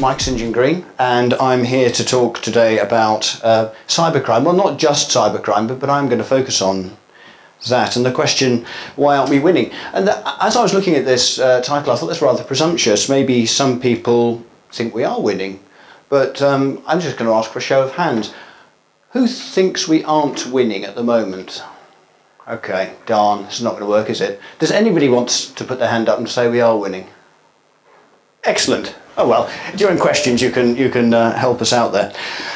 Is Mike StJohn-Green, and I'm here to talk today about uh, cybercrime. Well, not just cybercrime, but, but I'm going to focus on that and the question, why aren't we winning? And as I was looking at this uh, title, I thought that's rather presumptuous. Maybe some people think we are winning, but um, I'm just going to ask for a show of hands. Who thinks we aren't winning at the moment? Okay, darn, it's not going to work, is it? Does anybody want to put their hand up and say we are winning? Excellent. Oh well, during questions you can you can uh, help us out there.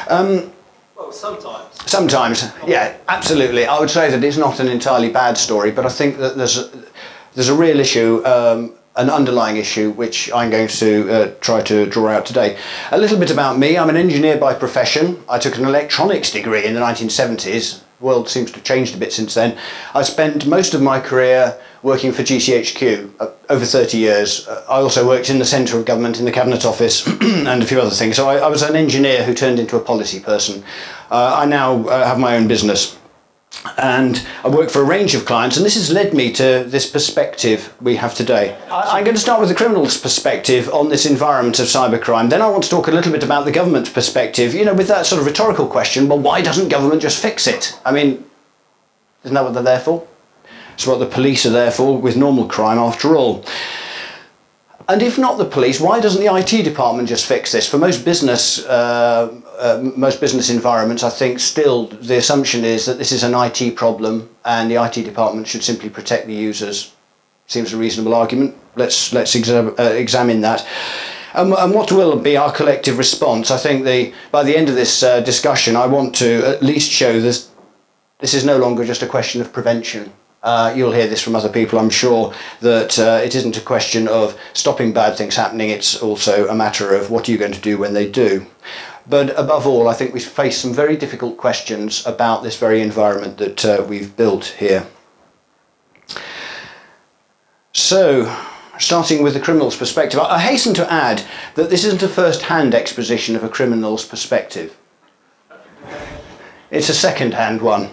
Um, well, sometimes. Sometimes, yeah, absolutely. I would say that it's not an entirely bad story, but I think that there's a, there's a real issue, um, an underlying issue, which I'm going to uh, try to draw out today. A little bit about me. I'm an engineer by profession. I took an electronics degree in the 1970s world seems to have changed a bit since then. I spent most of my career working for GCHQ, uh, over 30 years. Uh, I also worked in the centre of government, in the Cabinet Office, and a few other things. So I, I, was an engineer who turned into a policy person. Uh, I now uh, have my own business and I work for a range of clients, and this has led me to this perspective we have today. I, am going to start with the criminal's perspective on this environment of cybercrime. Then I want to talk a little bit about the government's perspective, you know, with that sort of rhetorical question well, why doesn't government just fix it? I mean, isn't that what they're there for? It's what the police are there for with normal crime, after all. And if not the police, why doesn't the IT department just fix this? For most business, uh, uh, most business environments, I think still the assumption is that this is an IT problem and the IT department should simply protect the users. Seems a reasonable argument. Let's let's exa uh, examine that. Um, and what will be our collective response? I think the by the end of this uh, discussion, I want to at least show this. This is no longer just a question of prevention uh, you'll hear this from other people, I'm sure, that uh, it isn't a question of stopping bad things happening, it's also a matter of what are you going to do when they do. But above all, I think we face some very difficult questions about this very environment that uh, we've built here. So, starting with the criminal's perspective, I hasten to add that this isn't a first-hand exposition of a criminal's perspective. It's a second-hand one.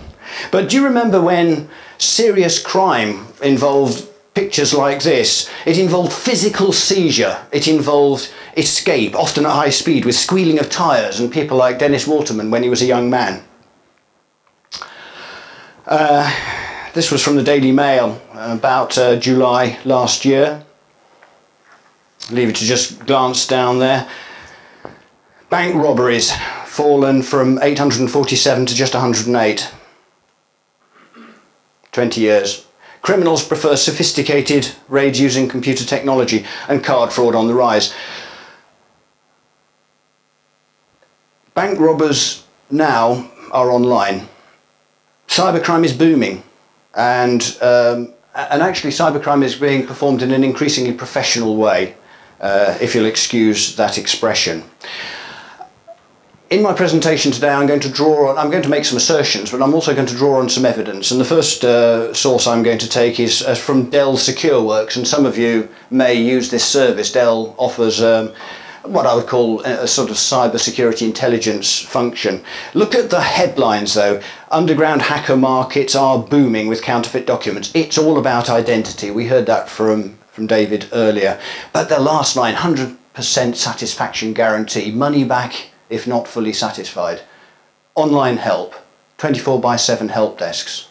But do you remember when serious crime involved pictures like this? It involved physical seizure, it involved escape, often at high speed, with squealing of tyres and people like Dennis Waterman when he was a young man. Uh, this was from the Daily Mail about uh, July last year. Leave it to just glance down there. Bank robberies fallen from 847 to just 108. 20 years. Criminals prefer sophisticated raids using computer technology and card fraud on the rise. Bank robbers now are online. Cybercrime is booming and, um, and actually cybercrime is being performed in an increasingly professional way, uh, if you'll excuse that expression in my presentation today, I'm going to draw on, I'm going to make some assertions, but I'm also going to draw on some evidence. And the first uh, source I'm going to take is uh, from Dell SecureWorks, and some of you may use this service. Dell offers um, what I would call a, sort of cyber security intelligence function. Look at the headlines though. Underground hacker markets are booming with counterfeit documents. It's all about identity. We heard that from, from David earlier. But the last line, 100% satisfaction guarantee, money back if not fully satisfied. Online help, 24 by 7 help desks.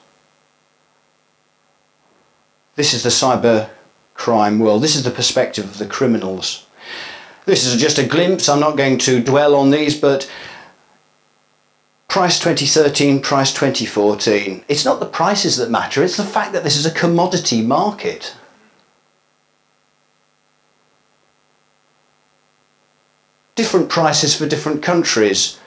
This is the cyber crime world. This is the perspective of the criminals. This is just a glimpse. I'm not going to dwell on these, but price 2013, price 2014. It's not the prices that matter, it's the fact that this is a commodity market. Different prices for different countries.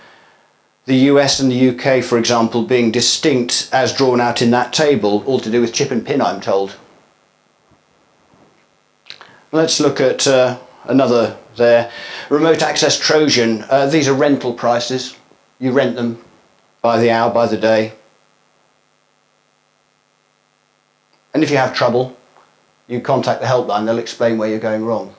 The US and the UK, for example, being distinct as drawn out in that table, all to do with chip and pin, I'm told. Let's look at uh, another there. Remote access Trojan. Uh, these are rental prices. You rent them by the hour, by the day. And if you have trouble, you contact the helpline, they'll explain where you're going wrong.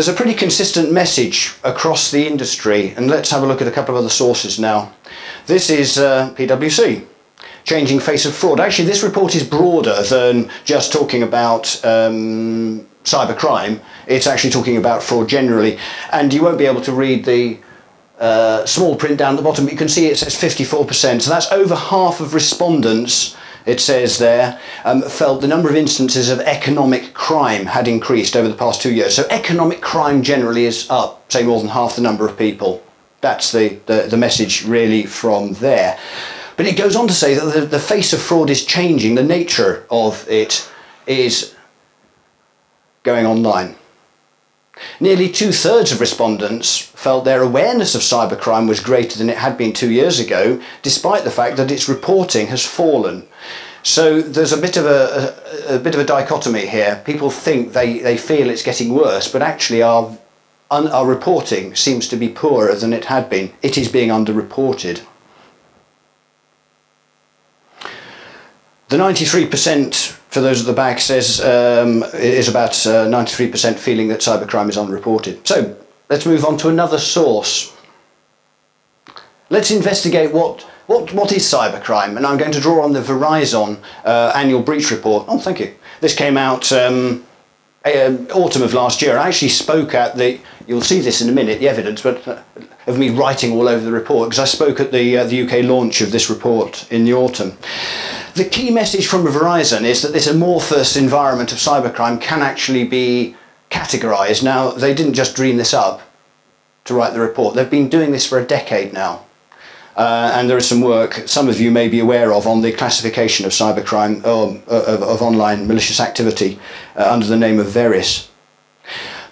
There's a pretty consistent message across the industry, and let's have a look at a couple of other sources now. This is uh, PwC, changing face of fraud. Actually, this report is broader than just talking about um, cybercrime. It's actually talking about fraud generally, and you won't be able to read the uh, small print down the bottom, but you can see it says 54%. So that's over half of respondents it says there, um, felt the number of instances of economic crime had increased over the past two years. So economic crime generally is up, say more than half the number of people. That's the, the, the message really from there. But it goes on to say that the, the face of fraud is changing, the nature of it is going online. Nearly two thirds of respondents felt their awareness of cybercrime was greater than it had been two years ago, despite the fact that its reporting has fallen. So there's a bit of a, a, a bit of a dichotomy here. People think they, they feel it's getting worse, but actually our, our reporting seems to be poorer than it had been. It is being underreported. The 93% for those at the back says um, is about 93% uh, feeling that cybercrime is unreported. So let's move on to another source. Let's investigate what, what, what is cybercrime, and I'm going to draw on the Verizon uh, annual breach report. Oh, thank you. This came out um, uh, autumn of last year. I actually spoke at the, you'll see this in a minute, the evidence, but uh, of me writing all over the report, because I spoke at the, uh, the UK launch of this report in the autumn. The key message from Verizon is that this amorphous environment of cybercrime can actually be categorized. Now, they didn't just dream this up to write the report. They've been doing this for a decade now. Uh, and there is some work some of you may be aware of on the classification of cybercrime, um, of, of, online malicious activity uh, under the name of Veris.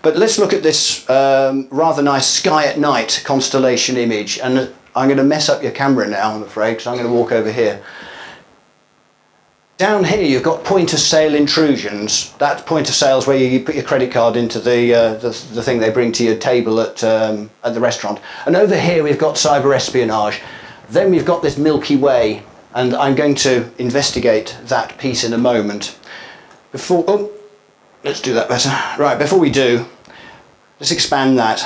But let's look at this um, rather nice sky at night constellation image. And I'm going to mess up your camera now, I'm afraid, because I'm going to walk over here. Down here you've got point of sale intrusions. That point of sale is where you put your credit card into the, uh, the, the, thing they bring to your table at, um, at the restaurant. And over here we've got cyber espionage. Then we've got this Milky Way and I'm going to investigate that piece in a moment. Before, oh, let's do that better. Right, before we do, let's expand that.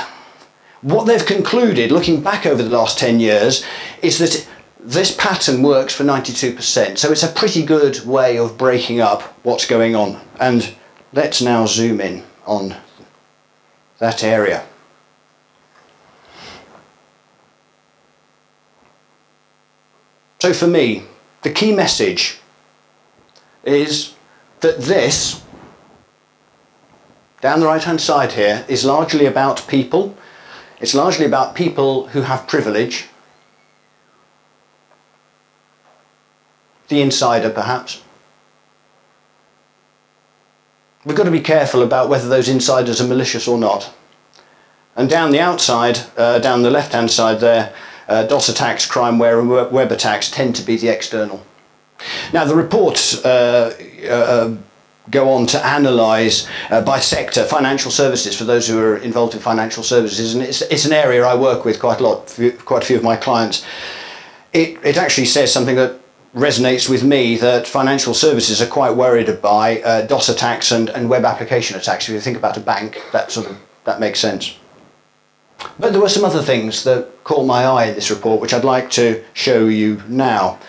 What they've concluded, looking back over the last 10 years, is that this pattern works for 92%, so it's a pretty good way of breaking up what's going on. And let's now zoom in on that area. So for me, the key message is that this, down the right hand side here, is largely about people. It's largely about people who have privilege the insider perhaps. We've got to be careful about whether those insiders are malicious or not. And down the outside, uh, down the left-hand side there, uh, DOS attacks, crimeware and web attacks tend to be the external. Now the reports uh, uh go on to analyse uh, by sector financial services for those who are involved in financial services and it's, it's an area I work with quite a lot, quite a few of my clients. It, it actually says something that resonates with me that financial services are quite worried by uh, DOS attacks and, and web application attacks. If you think about a bank, that sort of that makes sense. But there were some other things that caught my eye in this report, which I'd like to show you now.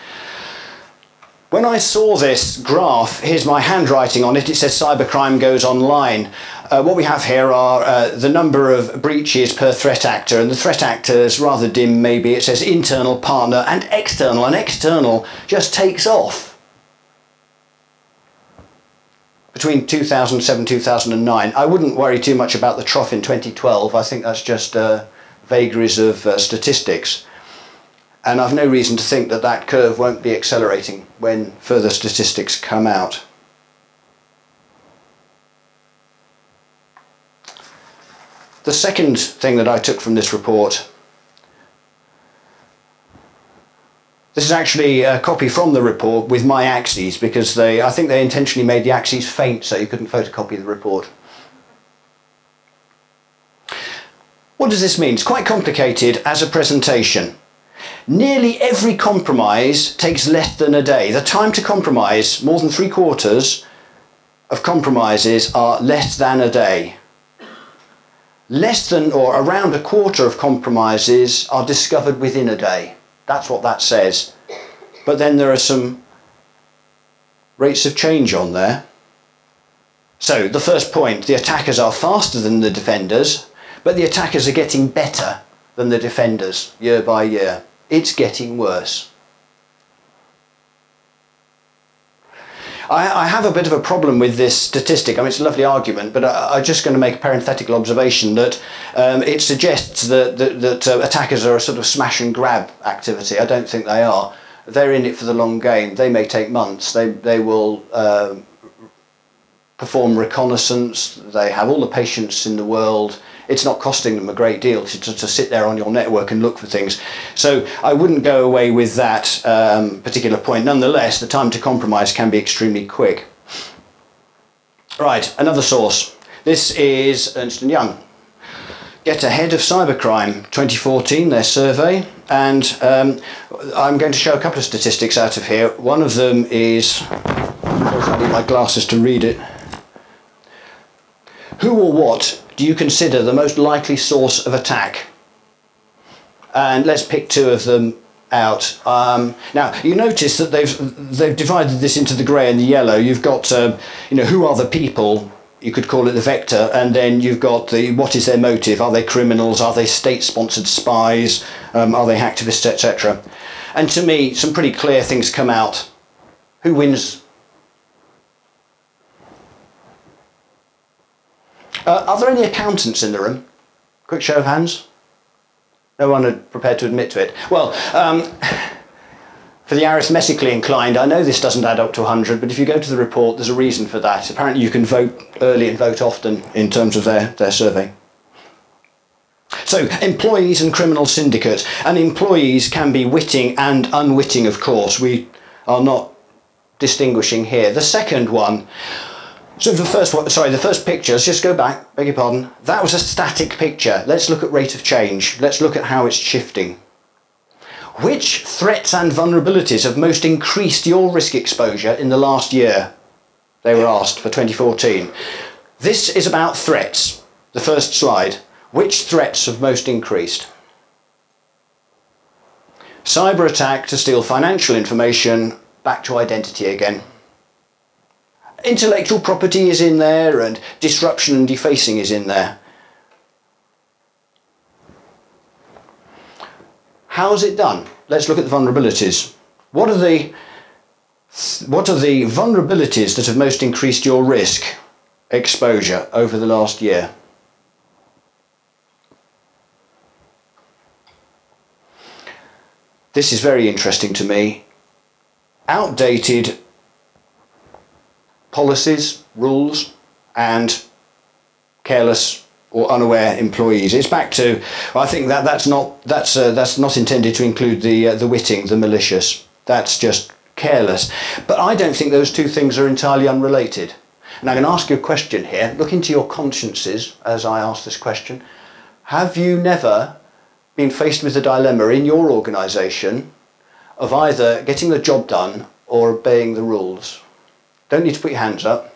When I saw this graph, here's my handwriting on it, it says cybercrime goes online. Uh, what we have here are uh, the number of breaches per threat actor, and the threat actor is rather dim maybe. It says internal, partner, and external, and external just takes off. Between 2007 2009, I wouldn't worry too much about the trough in 2012. I think that's just uh, vagaries of uh, statistics. And I've no reason to think that that curve won't be accelerating when further statistics come out. The second thing that I took from this report, this is actually a copy from the report with my axes because they, I think they intentionally made the axes faint so you couldn't photocopy the report. What does this mean? It's quite complicated as a presentation. Nearly every compromise takes less than a day. The time to compromise, more than three quarters of compromises are less than a day. less than or around a quarter of compromises are discovered within a day. That's what that says. But then there are some rates of change on there. So, the first point the attackers are faster than the defenders, but the attackers are getting better than the defenders year by year. It's getting worse. I, I, have a bit of a problem with this statistic. I mean, it's a lovely argument, but I, am just going to make a parenthetical observation that um, it suggests that, that, that uh, attackers are a sort of smash and grab activity. I don't think they are. They're in it for the long game. They may take months. They, they will uh, perform reconnaissance. They have all the patience in the world it's not costing them a great deal to, to, to, sit there on your network and look for things. So I wouldn't go away with that um, particular point. Nonetheless, the time to compromise can be extremely quick. Right, another source. This is Ernst & Young. Get Ahead of Cybercrime 2014, their survey. And um, I'm going to show a couple of statistics out of here. One of them is, I need my glasses to read it. Who or what do you consider the most likely source of attack? And let's pick two of them out. Um, now you notice that they've they've divided this into the grey and the yellow. You've got uh, you know who are the people. You could call it the vector, and then you've got the what is their motive? Are they criminals? Are they state-sponsored spies? Um, are they hacktivists, etc. And to me, some pretty clear things come out. Who wins Uh, are there any accountants in the room? Quick show of hands. No one are prepared to admit to it. Well, um, for the arithmetically inclined, I know this doesn't add up to 100, but if you go to the report, there's a reason for that. Apparently, you can vote early and vote often in terms of their, their survey. So, employees and criminal syndicates. And employees can be witting and unwitting, of course. We are not distinguishing here. The second one so the first one, sorry, the first picture, let's just go back, beg your pardon. That was a static picture. Let's look at rate of change. Let's look at how it's shifting. Which threats and vulnerabilities have most increased your risk exposure in the last year? They were asked for 2014. This is about threats. The first slide. Which threats have most increased? Cyber attack to steal financial information, back to identity again intellectual property is in there and disruption and defacing is in there. How's it done? Let's look at the vulnerabilities. What are the what are the vulnerabilities that have most increased your risk exposure over the last year? This is very interesting to me. Outdated policies, rules, and careless or unaware employees. It's back to I think that that's not that's uh, that's not intended to include the uh, the witting, the malicious. That's just careless. But I don't think those two things are entirely unrelated. And I'm going to ask you a question here. Look into your consciences as I ask this question. Have you never been faced with a dilemma in your organisation of either getting the job done or obeying the rules? Don't need to put your hands up.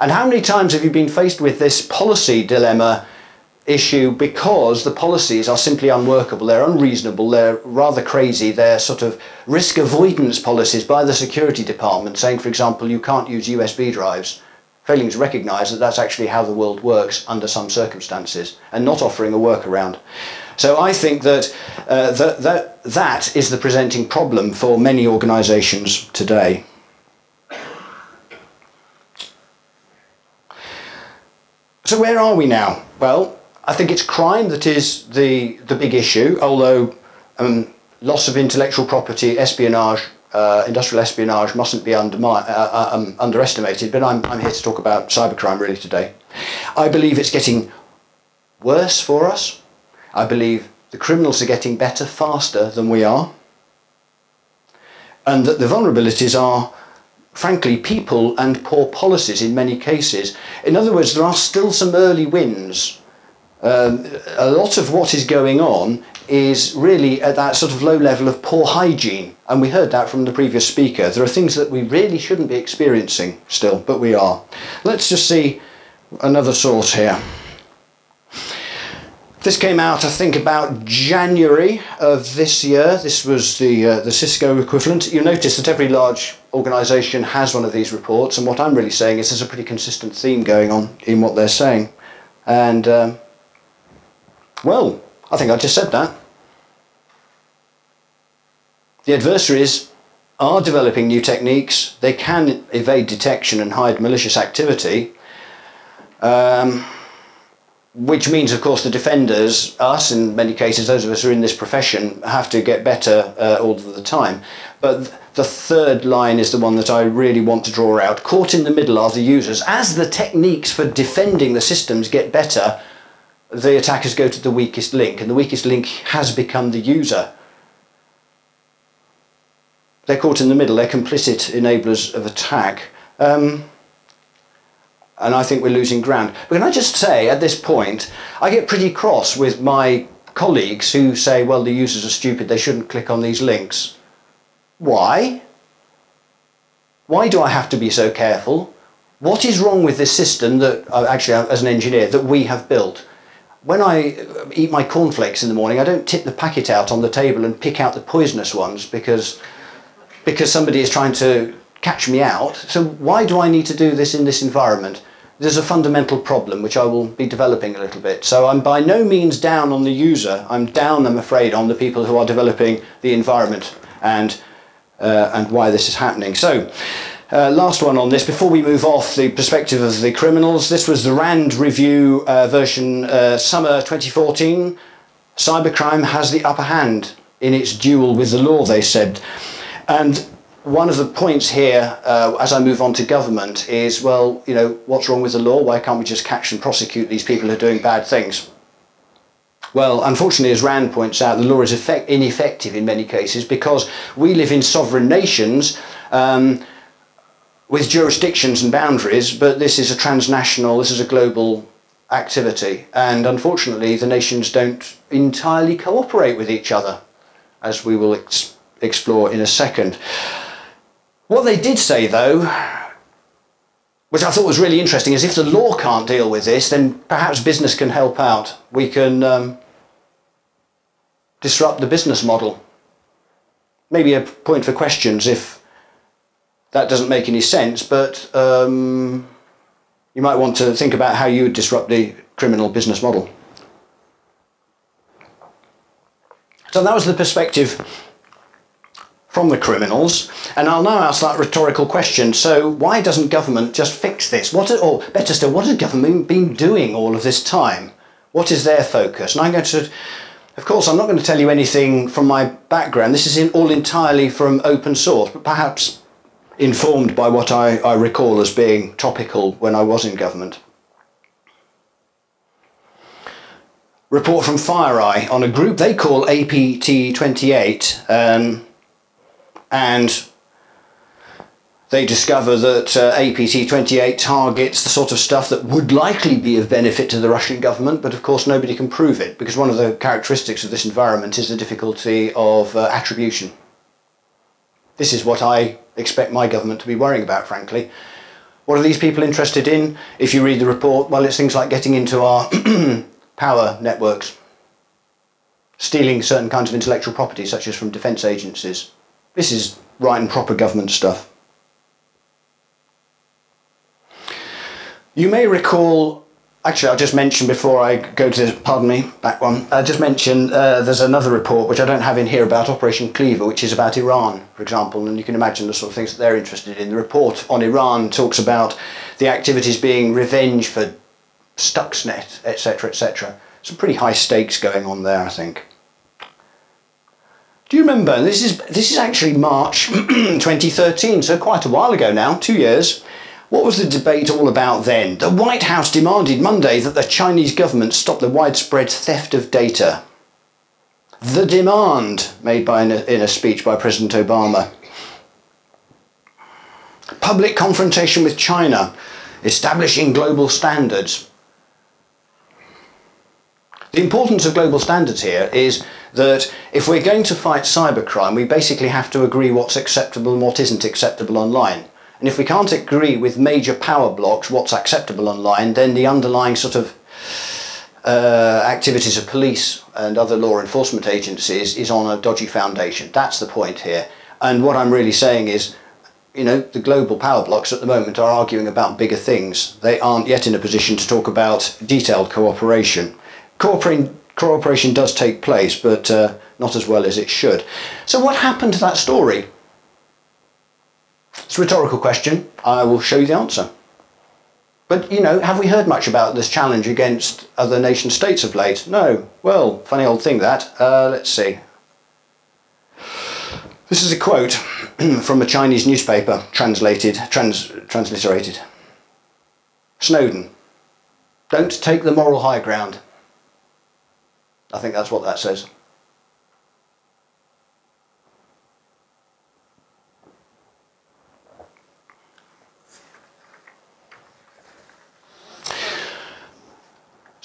And how many times have you been faced with this policy dilemma issue because the policies are simply unworkable, they're unreasonable, they're rather crazy, they're sort of risk avoidance policies by the security department saying, for example, you can't use USB drives, failing to recognise that that's actually how the world works under some circumstances and not offering a workaround. So I think that, uh, that, that that is the presenting problem for many organisations today. So where are we now? Well, I think it's crime that is the, the big issue, although um, loss of intellectual property, espionage, uh, industrial espionage mustn't be under, uh, uh, um, underestimated, but I'm, I'm here to talk about cybercrime really today. I believe it's getting worse for us. I believe the criminals are getting better faster than we are. And that the vulnerabilities are frankly, people and poor policies in many cases. In other words, there are still some early wins. Um, a lot of what is going on is really at that sort of low level of poor hygiene. And we heard that from the previous speaker. There are things that we really shouldn't be experiencing still, but we are. Let's just see another source here. This came out, I think, about January of this year. This was the, uh, the Cisco equivalent. You notice that every large organisation has one of these reports, and what I'm really saying is there's a pretty consistent theme going on in what they're saying. And, um, well, I think I just said that. The adversaries are developing new techniques. They can evade detection and hide malicious activity. Um, which means, of course, the defenders, us in many cases, those of us who are in this profession, have to get better uh, all the time. But the third line is the one that I really want to draw out. Caught in the middle are the users. As the techniques for defending the systems get better, the attackers go to the weakest link, and the weakest link has become the user. They're caught in the middle, they're complicit enablers of attack. Um, and I think we're losing ground. But can I just say, at this point, I get pretty cross with my colleagues who say, well, the users are stupid, they shouldn't click on these links. Why? Why do I have to be so careful? What is wrong with this system that, uh, actually, uh, as an engineer, that we have built? When I uh, eat my cornflakes in the morning, I don't tip the packet out on the table and pick out the poisonous ones because, because somebody is trying to catch me out. So why do I need to do this in this environment? there's a fundamental problem which I will be developing a little bit. So I'm by no means down on the user. I'm down, I'm afraid, on the people who are developing the environment and uh, and why this is happening. So. Uh, last one on this, before we move off the perspective of the criminals, this was the RAND review uh, version uh, summer 2014. Cybercrime has the upper hand in its duel with the law, they said. And one of the points here, uh, as I move on to government, is well, you know, what's wrong with the law? Why can't we just catch and prosecute these people who are doing bad things? Well, unfortunately, as Rand points out, the law is effect- ineffective in many cases because we live in sovereign nations um, with jurisdictions and boundaries, but this is a transnational, this is a global activity. And unfortunately, the nations don't entirely cooperate with each other, as we will ex- explore in a second. What they did say, though, which I thought was really interesting, is if the law can't deal with this, then perhaps business can help out. We can um, disrupt the business model. Maybe a point for questions if that doesn't make any sense, but um, you might want to think about how you would disrupt the criminal business model. So that was the perspective from the criminals. And I'll now ask that rhetorical question. So why doesn't government just fix this? What, or better still, what has government been doing all of this time? What is their focus? And I'm going to, of course, I'm not going to tell you anything from my background. This is in, all entirely from open source, but perhaps informed by what I, I recall as being topical when I was in government. Report from FireEye on a group they call APT28. Um, and they discover that uh, APT28 targets the sort of stuff that would likely be of benefit to the Russian government, but of course nobody can prove it because one of the characteristics of this environment is the difficulty of uh, attribution. This is what I expect my government to be worrying about, frankly. What are these people interested in? If you read the report, well, it's things like getting into our power networks, stealing certain kinds of intellectual property, such as from defence agencies, this is right and proper government stuff. You may recall, actually, I'll just mention before I go to, pardon me, back one, I just mentioned uh, there's another report which I don't have in here about Operation Cleaver, which is about Iran, for example, and you can imagine the sort of things that they're interested in. The report on Iran talks about the activities being revenge for Stuxnet, etc., etc. Some pretty high stakes going on there, I think. Do you remember? This is this is actually March 2013, so quite a while ago now, two years. What was the debate all about then? The White House demanded Monday that the Chinese government stop the widespread theft of data. The demand made by in a, in a speech by President Obama. Public confrontation with China, establishing global standards. The importance of global standards here is that if we're going to fight cybercrime, we basically have to agree what's acceptable and what isn't acceptable online. And if we can't agree with major power blocks what's acceptable online, then the underlying sort of uh, activities of police and other law enforcement agencies is on a dodgy foundation. That's the point here. And what I'm really saying is, you know, the global power blocks at the moment are arguing about bigger things. They aren't yet in a position to talk about detailed cooperation. Cooperation, cooperation does take place, but uh, not as well as it should. So, what happened to that story? It's a rhetorical question. I will show you the answer. But, you know, have we heard much about this challenge against other nation states of late? No. Well, funny old thing that. Uh, let's see. This is a quote from a Chinese newspaper, translated, trans, transliterated. Snowden, don't take the moral high ground. I think that's what that says.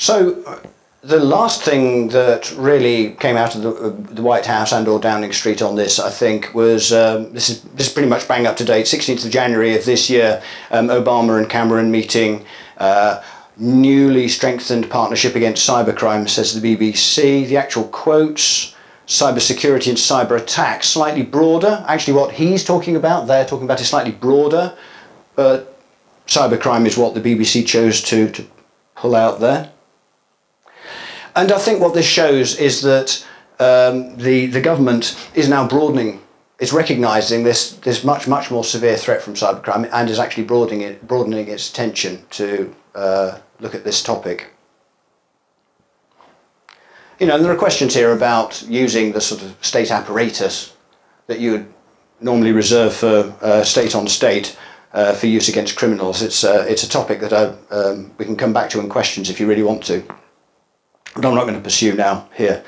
So, the last thing that really came out of the, uh, the, White House and or Downing Street on this, I think, was um, this is this is pretty much bang up to date. 16th of January of this year, um, Obama and Cameron meeting. Uh, newly strengthened partnership against cybercrime, says the BBC. The actual quotes, cybersecurity and cyber attacks, slightly broader. Actually, what he's talking about, they're talking about is slightly broader, but cybercrime is what the BBC chose to, to pull out there. And I think what this shows is that um, the, the government is now broadening, is recognising this, this much, much more severe threat from cybercrime and is actually broadening, it, broadening its attention to uh, look at this topic. You know, and there are questions here about using the sort of state apparatus that you would normally reserve for uh, state on state uh, for use against criminals. It's, uh, it's a topic that I, um, we can come back to in questions if you really want to but I'm not going to pursue now here.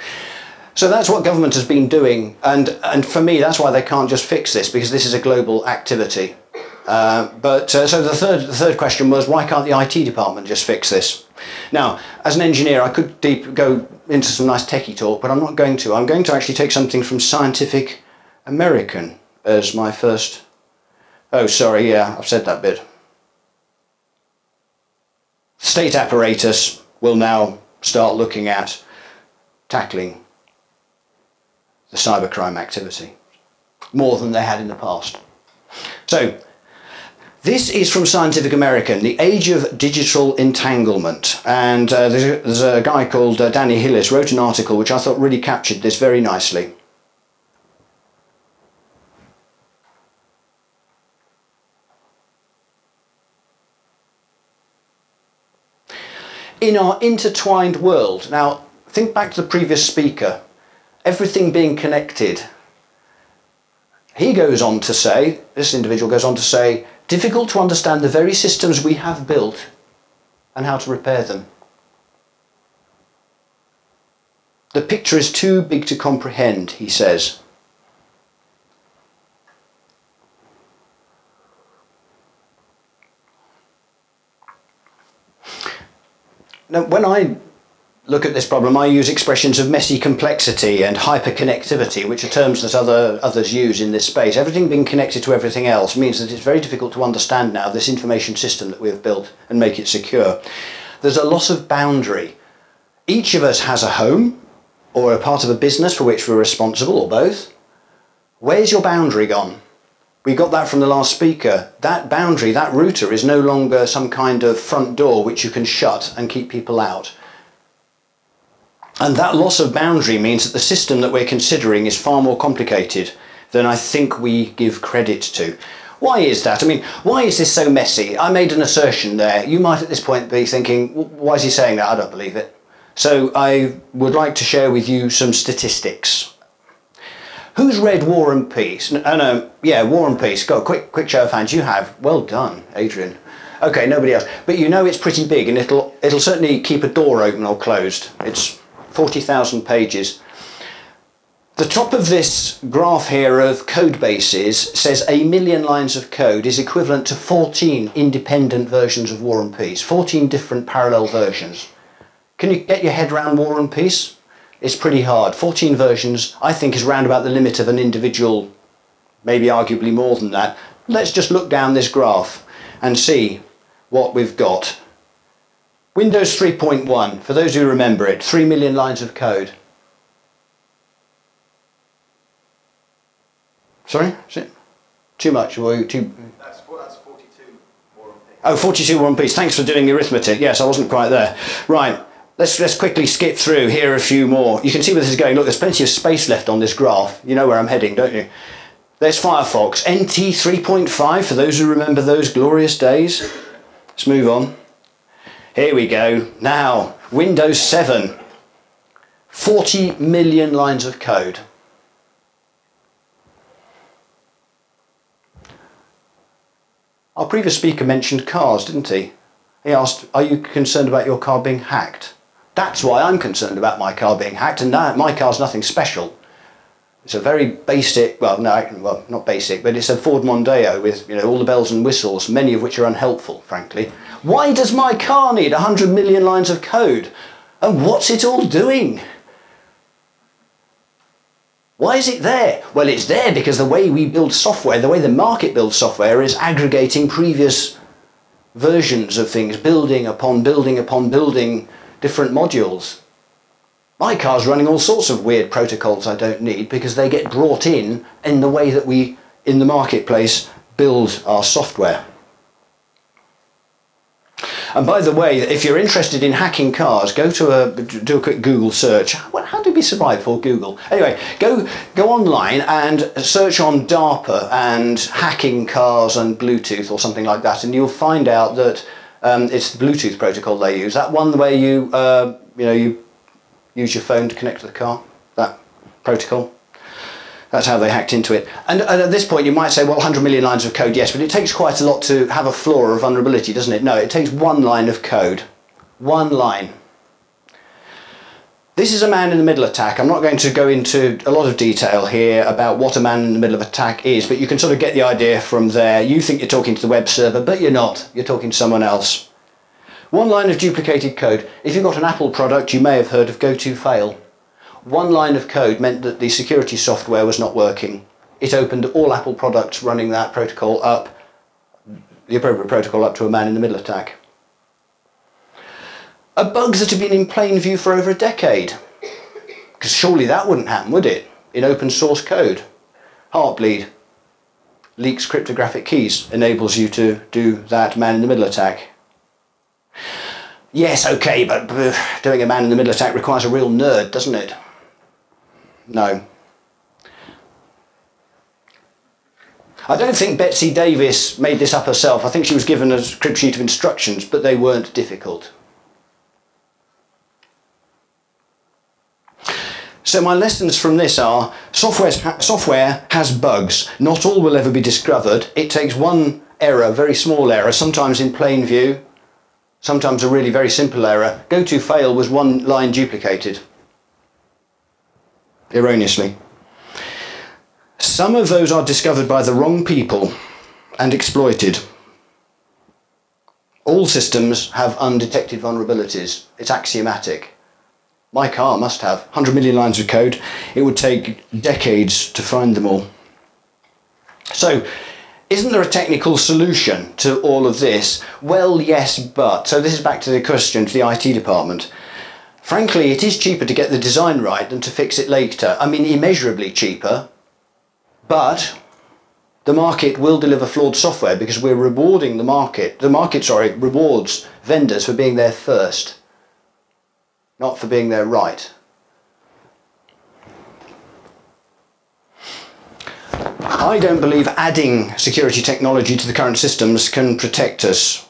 So that's what government has been doing, and, and for me, that's why they can't just fix this, because this is a global activity. Uh, but uh, so the third, the third question was why can't the IT department just fix this? Now, as an engineer, I could deep, go into some nice techie talk, but I'm not going to. I'm going to actually take something from Scientific American as my first. Oh, sorry, yeah, I've said that bit. State apparatus will now start looking at tackling the cybercrime activity more than they had in the past. So, this is from Scientific American, The Age of Digital Entanglement. And uh, there's, a, there's, a, guy called uh, Danny Hillis wrote an article which I thought really captured this very nicely. In our intertwined world. Now, think back to the previous speaker, everything being connected. He goes on to say, this individual goes on to say, difficult to understand the very systems we have built and how to repair them. The picture is too big to comprehend, he says. Now, when I look at this problem, I use expressions of messy complexity and hyperconnectivity, which are terms that other, others use in this space. Everything being connected to everything else means that it's very difficult to understand now this information system that we have built and make it secure. There's a loss of boundary. Each of us has a home or a part of a business for which we're responsible, or both. Where's your boundary gone? We got that from the last speaker. That boundary, that router is no longer some kind of front door which you can shut and keep people out. And that loss of boundary means that the system that we're considering is far more complicated than I think we give credit to. Why is that? I mean, why is this so messy? I made an assertion there. You might at this point be thinking, why is he saying that? I don't believe it. So I would like to share with you some statistics Who's read War and Peace? No, uh, no, yeah, War and Peace. Go, quick, quick show of hands. You have. Well done, Adrian. Okay, nobody else. But you know it's pretty big, and it'll it'll certainly keep a door open or closed. It's forty thousand pages. The top of this graph here of code bases says a million lines of code is equivalent to 14 independent versions of War and Peace, 14 different parallel versions. Can you get your head around War and Peace? It's pretty hard. 14 versions, I think, is round about the limit of an individual, maybe arguably more than that. Let's just look down this graph and see what we've got. Windows 3.1, for those who remember it, 3 million lines of code. Sorry? Is it too much? Or too... That's, that's 42 War and Peace. Oh, 42 War and Peace. Thanks for doing the arithmetic. Yes, I wasn't quite there. Right. Let's, let's quickly skip through. Here are a few more. You can see where this is going. Look, there's plenty of space left on this graph. You know where I'm heading, don't you? There's Firefox. NT 3.5, for those who remember those glorious days. Let's move on. Here we go. Now, Windows 7. 40 million lines of code. Our previous speaker mentioned cars, didn't he? He asked, Are you concerned about your car being hacked? That's why I'm concerned about my car being hacked, and that, my car's nothing special. It's a very basic, well, no, well, not basic, but it's a Ford Mondeo with you know all the bells and whistles, many of which are unhelpful, frankly. Why does my car need 100 million lines of code? And what's it all doing? Why is it there? Well, it's there because the way we build software, the way the market builds software, is aggregating previous versions of things, building upon building upon building different modules. My car's running all sorts of weird protocols I don't need because they get brought in in the way that we, in the marketplace, build our software. And by the way, if you're interested in hacking cars, go to a do a quick Google search. How did we survive for Google? Anyway, go go online and search on DARPA and hacking cars and Bluetooth or something like that, and you'll find out that um, it's the Bluetooth protocol they use. That one where you uh, you know you use your phone to connect to the car. That protocol. That's how they hacked into it. And, at this point, you might say, well, 100 million lines of code, yes, but it takes quite a lot to have a flaw or a vulnerability, doesn't it? No, it takes one line of code. One line. This is a man in the middle attack. I'm not going to go into a lot of detail here about what a man in the middle of attack is, but you can sort of get the idea from there. You think you're talking to the web server, but you're not. You're talking to someone else. One line of duplicated code. If you've got an Apple product, you may have heard of GoToFail one line of code meant that the security software was not working. It opened all Apple products running that protocol up, the appropriate protocol up to a man in the middle attack. A bugs that have been in plain view for over a decade. Because surely that wouldn't happen, would it? In open source code. Heartbleed leaks cryptographic keys, enables you to do that man in the middle attack. Yes, okay, but doing a man in the middle attack requires a real nerd, doesn't it? No. I don't think Betsy Davies made this up herself. I think she was given a script sheet of instructions, but they weren't difficult. So my lessons from this are software has bugs. Not all will ever be discovered. It takes one error, very small error, sometimes in plain view, sometimes a really very simple error. Go to fail was one line duplicated erroneously. Some of those are discovered by the wrong people and exploited. All systems have undetected vulnerabilities. It's axiomatic. My car must have 100 million lines of code. It would take decades to find them all. So, isn't there a technical solution to all of this? Well, yes, but. So, this is back to the question to the IT department. Frankly, it is cheaper to get the design right than to fix it later. I mean, immeasurably cheaper, but the market will deliver flawed software because we're rewarding the market. The market, sorry, rewards vendors for being there first, not for being there right. I don't believe adding security technology to the current systems can protect us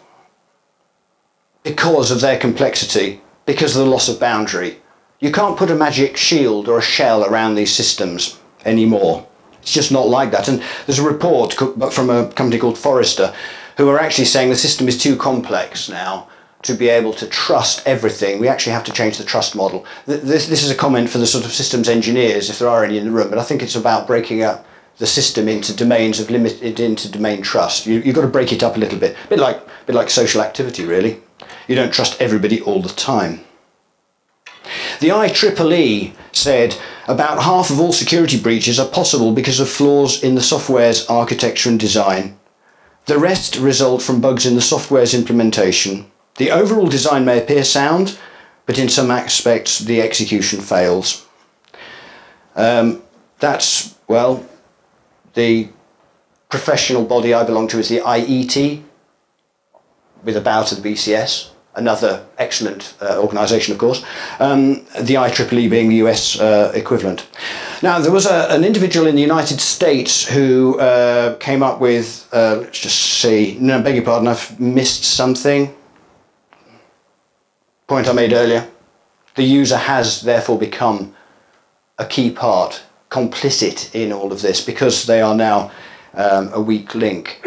because of their complexity because of the loss of boundary. You can't put a magic shield or a shell around these systems anymore. It's just not like that. And there's a report from a company called Forrester who are actually saying the system is too complex now to be able to trust everything. We actually have to change the trust model. This, this is a comment for the sort of systems engineers, if there are any in the room, but I think it's about breaking up the system into domains of limited into domain trust. You, you've got to break it up a little bit, a bit like, a bit like social activity, really. You don't trust everybody all the time. The IEEE said about half of all security breaches are possible because of flaws in the software's architecture and design. The rest result from bugs in the software's implementation The overall design may appear sound, but in some aspects the execution fails. Um, that's, well, the professional body I belong to is the IET, with a bow to the BCS, another excellent uh, organisation, of course, um, the IEEE being the US uh, equivalent. Now, there was a, an individual in the United States who uh, came up with, uh, let's just see, no, beg your pardon, I've missed something. Point I made earlier. The user has therefore become a key part, complicit in all of this, because they are now um, a weak link.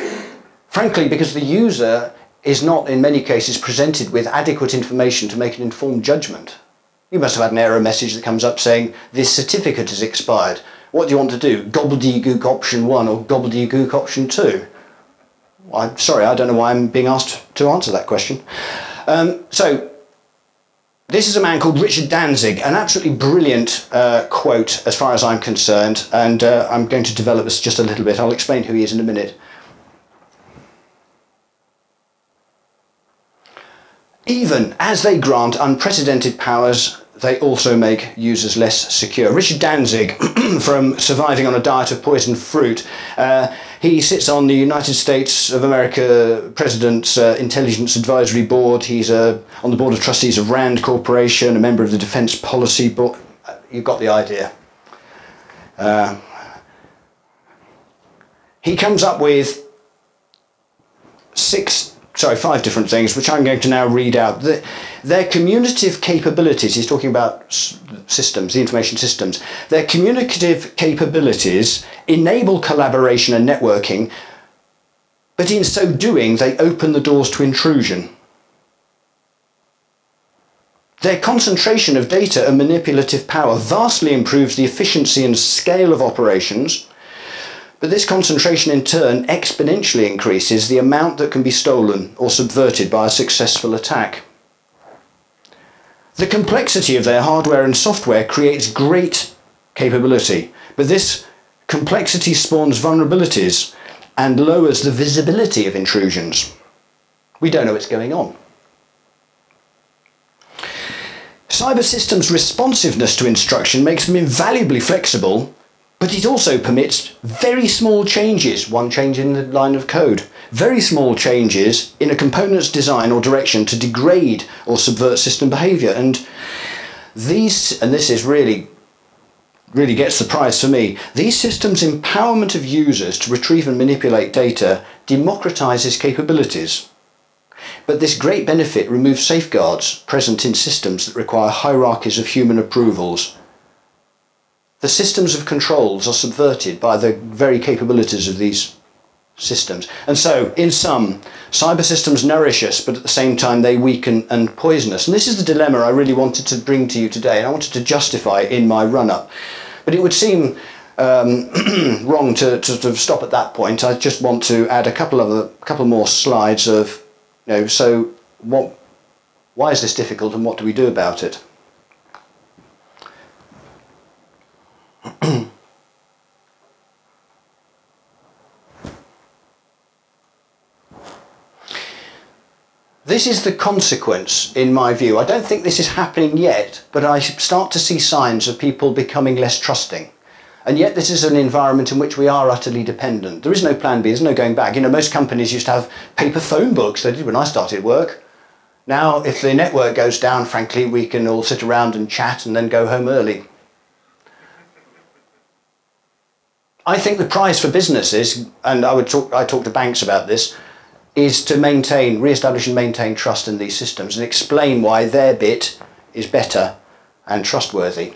Frankly, because the user is not in many cases presented with adequate information to make an informed judgment. You must have had an error message that comes up saying this certificate has expired. What do you want to do? Gobbledygook option one or gobbledygook option two? I'm sorry, I don't know why I'm being asked to answer that question. Um, so, this is a man called Richard Danzig, an absolutely brilliant uh, quote as far as I'm concerned, and uh, I'm going to develop this just a little bit. I'll explain who he is in a minute. Even as they grant unprecedented powers, they also make users less secure. Richard Danzig, from Surviving on a Diet of Poisoned Fruit, uh, he sits on the United States of America President's uh, Intelligence Advisory Board. He's uh, on the Board of Trustees of RAND Corporation, a member of the Defence Policy Board. Uh, you've got the idea. Uh, he comes up with six sorry, five different things, which I'm going to now read out. The, their communicative capabilities, he's talking about systems, the information systems, their communicative capabilities enable collaboration and networking, but in so doing, they open the doors to intrusion. Their concentration of data and manipulative power vastly improves the efficiency and scale of operations but this concentration in turn exponentially increases the amount that can be stolen or subverted by a successful attack. The complexity of their hardware and software creates great capability, but this complexity spawns vulnerabilities and lowers the visibility of intrusions. We don't know what's going on. Cyber systems' responsiveness to instruction makes them invaluably flexible but it also permits very small changes, one change in the line of code, very small changes in a component's design or direction to degrade or subvert system behavior. And these, and this is really, really gets the prize for me, these systems' empowerment of users to retrieve and manipulate data democratizes capabilities. But this great benefit removes safeguards present in systems that require hierarchies of human approvals the systems of controls are subverted by the very capabilities of these systems. And so, in sum, cyber systems nourish us, but at the same time they weaken and poison us. And this is the dilemma I really wanted to bring to you today, and I wanted to justify in my run up. But it would seem um, wrong to, to, to, stop at that point. I just want to add a couple of a couple more slides of, you know, so what, why is this difficult and what do we do about it? This is the consequence, in my view. I don't think this is happening yet, but I start to see signs of people becoming less trusting. And yet, this is an environment in which we are utterly dependent. There is no plan B, there's no going back. You know, most companies used to have paper phone books, they did when I started work. Now, if the network goes down, frankly, we can all sit around and chat and then go home early. I think the prize for businesses, and I would talk, I talk to banks about this, is to maintain, re-establish and maintain trust in these systems and explain why their bit is better and trustworthy.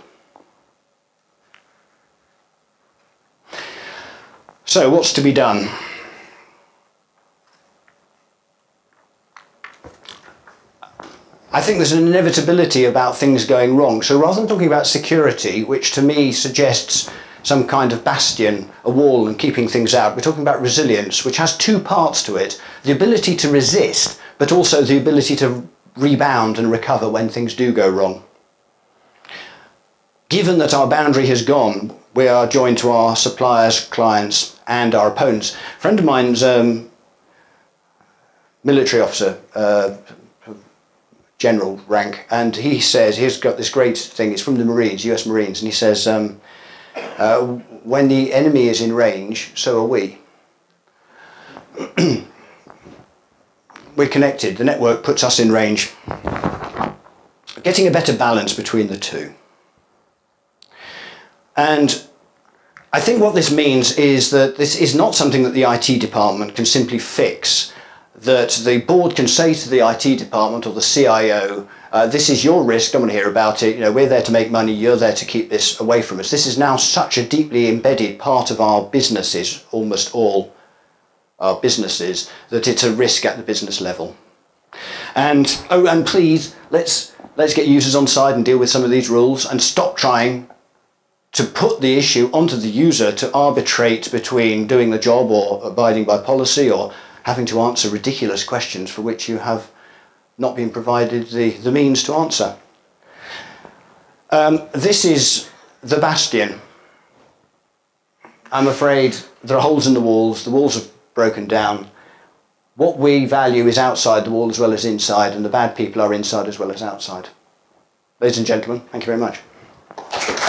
So what's to be done? I think there's an inevitability about things going wrong. So rather than talking about security, which to me suggests some kind of bastion, a wall, and keeping things out. We're talking about resilience, which has two parts to it the ability to resist, but also the ability to rebound and recover when things do go wrong. Given that our boundary has gone, we are joined to our suppliers, clients, and our opponents. A friend of mine's um, military officer, uh, general rank, and he says he's got this great thing. It's from the Marines, U.S. Marines, and he says, um, uh, "When the enemy is in range, so are we." We're connected. The network puts us in range. Getting a better balance between the two. And I think what this means is that this is not something that the IT department can simply fix. That the board can say to the IT department or the CIO, uh, this is your risk, don't want to hear about it, you know, we're there to make money, you're there to keep this away from us. This is now such a deeply embedded part of our businesses, almost all our businesses, that it's a risk at the business level. And, oh, and please, let's, let's get users on side and deal with some of these rules and stop trying to put the issue onto the user to arbitrate between doing the job or abiding by policy or having to answer ridiculous questions for which you have not been provided the, the means to answer. Um, this is the bastion. I'm afraid there are holes in the walls, the walls have broken down. What we value is outside the wall as well as inside, and the bad people are inside as well as outside. Ladies and gentlemen, thank you very much.